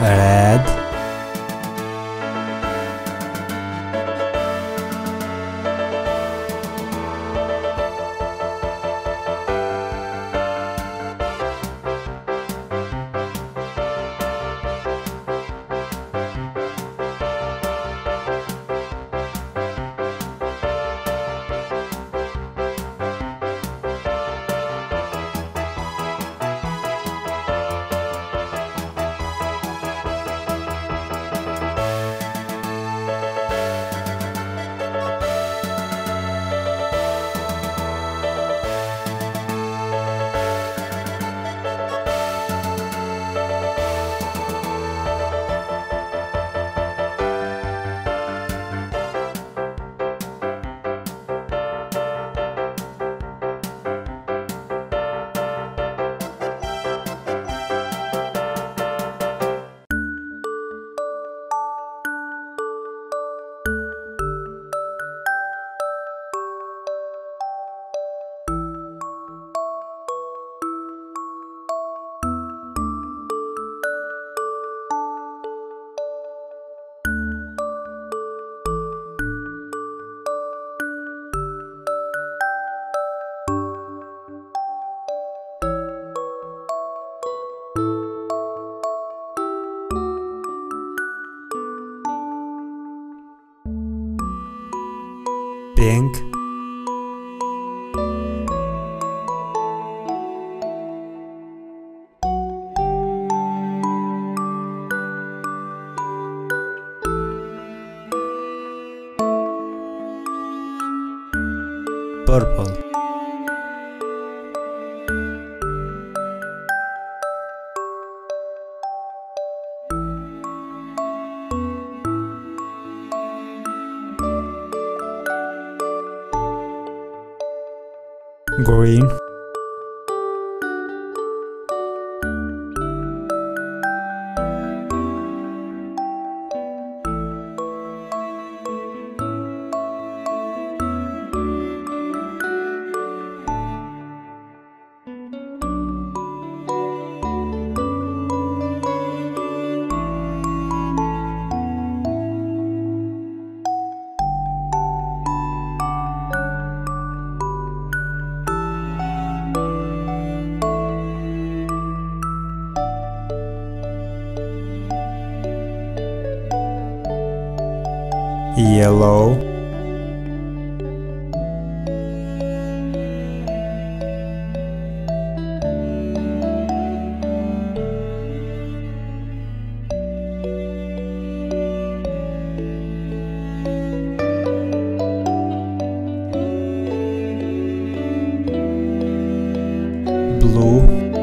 red pink. Purple green yellow. Blue